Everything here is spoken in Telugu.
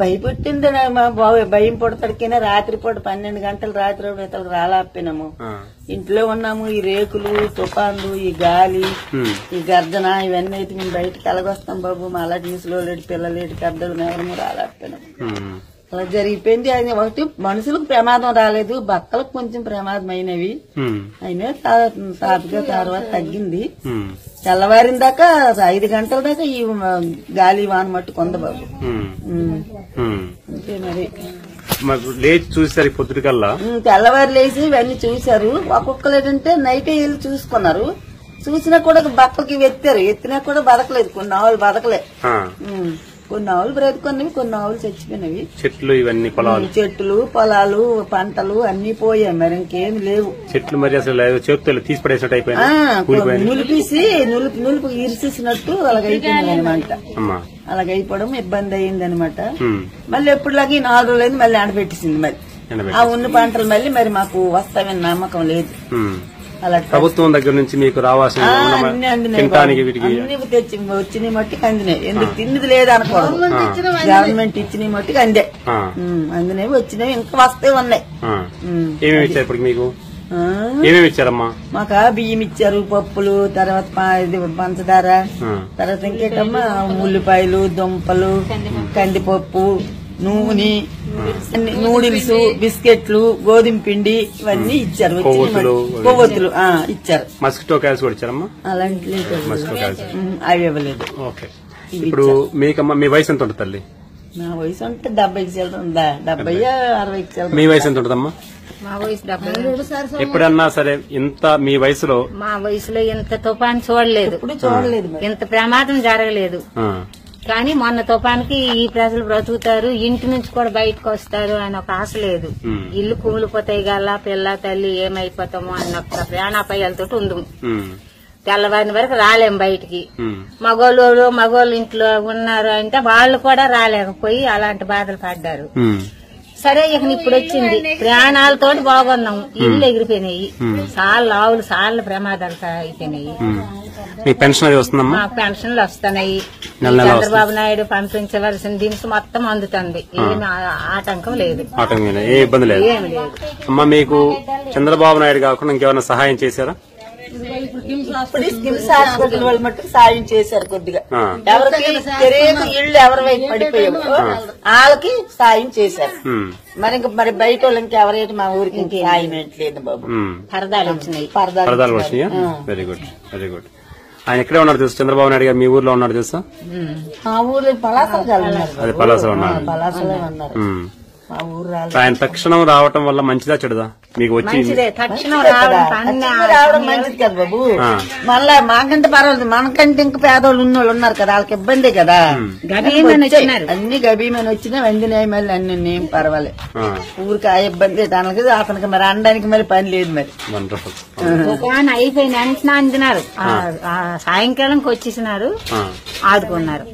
భయపెట్టింది మా బాబు భయం పుడతాడికైనా రాత్రి పూట పన్నెండు గంటలు రాత్రి ఇతలు రాలాపినాము. ఇంట్లో ఉన్నాము ఈ రేకులు తుఫాన్లు ఈ గాలి. ఈ గర్జన ఇవన్నీ అయితే మేము బయటకు ఎలాగొస్తాం బాబు మా అలా ముసలోలేడు పిల్లలేడు పెద్దలు ఎవరు రాలాపినాము. అలా జరిగిపోయింది అది ఒకటి మనుషులకు ప్రమాదం రాలేదు బక్కలకు కొంచెం ప్రమాదం అయినవి. అయినా తాతగా తర్వాత తగ్గింది. తెల్లవారిన దాకా ఐదు గంటల దాకా ఈ గాలి వాన మట్టు కొంద బాబు. అంతే మరి. లేచి చూసారు పొద్దుటికల్లా. తెల్లవారు లేచి ఇవన్నీ చూశారు. ఒక్కొక్కరు ఏంటంటే నైటే వెళ్ళి చూసుకున్నారు. చూసినా కూడా బక్కకి ఎత్తారు. ఎత్తినా కూడా బతకలేదు. కొన్ని ఆవులు బతకలే. కొన్ని ఆవులు బ్రతుకున్నవి కొన్ని ఆవులు చచ్చిపోయినవి. చెట్లు ఇవన్నీ పొలాలు. చెట్లు పొలాలు పంటలు అన్ని పోయాయి. మరి ఇంకేం లేవు. చెట్లు మరి అసలు చేతులు తీసి పడేసినట్టు అయిపోయింది నులిపేసి నులుపు నులుపు ఇరిసేసినట్టు అలాగైపోయింది అనమాట అలాగైపోవడం ఇబ్బంది అయింది అనమాట. మళ్ళీ ఎప్పుడులాగే ఈ నాలుగు రోజులైంది మళ్ళీ ఆడబెట్టేసింది మరి. ఆ ఉన్న పంటలు మళ్ళీ మరి మాకు వస్తామని నమ్మకం లేదు. ప్రభుత్వం దగ్గర నుంచి మీకు రావాల్సిన తినటానికి. వీటికి తెచ్చి వచ్చిన మట్టికి అందినాయి. ఎందుకు తిన్నది లేదు అనుకోవడం గవర్నమెంట్ ఇచ్చిన మట్టికి అందే. అందినవి వచ్చినవి ఇంకా వస్తే ఉన్నాయి. ఏమేమి ఇచ్చారు ఇప్పుడు మీకు? ఆ, ఏమేమి ఇచ్చారమ్మా? మాకు బియ్యం ఇచ్చారు పప్పులు తర్వాత పంచదార. తర్వాత ఇంకేటమ్మా ఉల్లిపాయలు దుంపలు కందిపప్పు నూనె నూడిల్స్ బిస్కెట్లు గోధుమ పిండి ఇవన్నీ ఇచ్చారు. కొవ్వొత్తులు, ఇచ్చారు. మస్కిటో క్యాల్స్ కూడా ఇచ్చారమ్మా? అలాంటి అవి ఇవ్వలేదు ఓకే. ఇప్పుడు మీకమ్మా మీ వయసు ఎంత ఉంటుంది తల్లి? నా వయసు అంటే చిల్లర ఉందా? డెబ్బై చిల్లర మీ వయసు ఎంత ఉంటుందమ్మా? మా వయసు డెబ్బై. ఎప్పుడన్నా సరే ఇంత మీ వయసులో మా వయసులో ఇంత తుఫాన్ చూడలేదు. ఇప్పుడు చూడలేదు మరి. ఇంత ప్రమాదం జరగలేదు. కానీ మొన్న తుఫాన్కి ఈ ప్రజలు బ్రతుకుతారు ఇంటి నుంచి కూడా బయటకు వస్తారు అని ఒక ఆశ లేదు. ఇల్లు కూలిపోతాయి గల పిల్ల తల్లి ఏమైపోతామో అన్న ఒక ప్రాణాపాయాలతో ఉంది. తెల్లవారిన వరకు రాలేం బయటికి. మగోళ్ళు మగోళ్ళు ఇంట్లో ఉన్నారు అంటే వాళ్ళు కూడా రాలేకపోయి అలాంటి బాధలు పడ్డారు. సరే ఇక ఇప్పుడు వచ్చింది. ప్రాణాలతో బాగున్నాం. ఇల్లు ఎగిరిపోయినాయి. సార్లు ఆవులు సార్లు ప్రమాదాలు అయిపోయినాయి. ఉమ్. మీ పెన్షన్ వస్తుందమ్మా? మాకు పెన్షన్లు వస్తున్నాయి. చంద్రబాబు నాయుడు పంపించవలసిన దినుసు మొత్తం అందుతుంది. ఏమి ఆటంకం లేదు. ఆటంకం ఏ ఇబ్బంది లేదు. అమ్మా మీకు చంద్రబాబు నాయుడు కాకుండా ఇంకేమైనా సహాయం చేశారా? ఇప్పుడు స్కిమ్స్ హాస్పిటల్ వాళ్ళు మట్టుకు సాయం చేశారు కొద్దిగా. ఎవరికి తెలియక ఇళ్ళు ఎవరి వైపు పడిపోయావు వాళ్ళకి సాయం చేశారు. మరి ఇంక మరి బయట వాళ్ళు ఇంకెవరైతే మా ఊరికి ఇంక సాయం ఏంట్లేదు బాబు. పరదాలు వచ్చినాయి. పరదాలు పరదాలు వచ్చినాయా. వెరీ గుడ్ వెరీ గుడ్ ఆయన ఎక్కడే ఉన్నారు తెలుసు? చంద్రబాబు నాయుడు గారు మీ ఊర్లో ఉన్నారు తెలుసా? మా ఊర్లో పలాసలు ఉన్నారు పలాసలో ఉన్నారు. ఆయన తక్షణం రావటం వల్ల మంచిదా చెడుదా? మీకు వచ్చి మంచిదే. తక్షణం. రావడం మంచిది కదా బాబు. మళ్ళా మాకంటే పర్వాలేదు. మనకంటే ఇంకా పేదవాళ్ళు ఉన్నోళ్ళు ఉన్నారు కదా. వాళ్ళకి ఇబ్బందే కదా. అన్ని గబీమని వచ్చినా వందినాయి మళ్ళీ అన్ని ఏం పర్వాలేదు. ఊరికి ఆ ఇబ్బంది దానికి అతనికి మరి అనడానికి మరి పని లేదు మరి. అయిపోయిన ఆ- ఆ. సాయంకాలంకి వచ్చేసినారు. ఆదుకున్నారు.